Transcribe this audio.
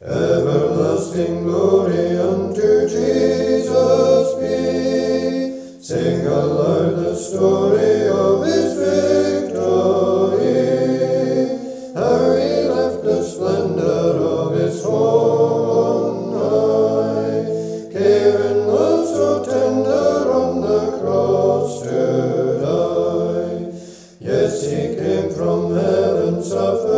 Everlasting glory unto Jesus be. Sing aloud the story of his victory. How he left the splendor of his home on high, carrying love so tender on the cross to die. Yes, he came from heaven, suffered.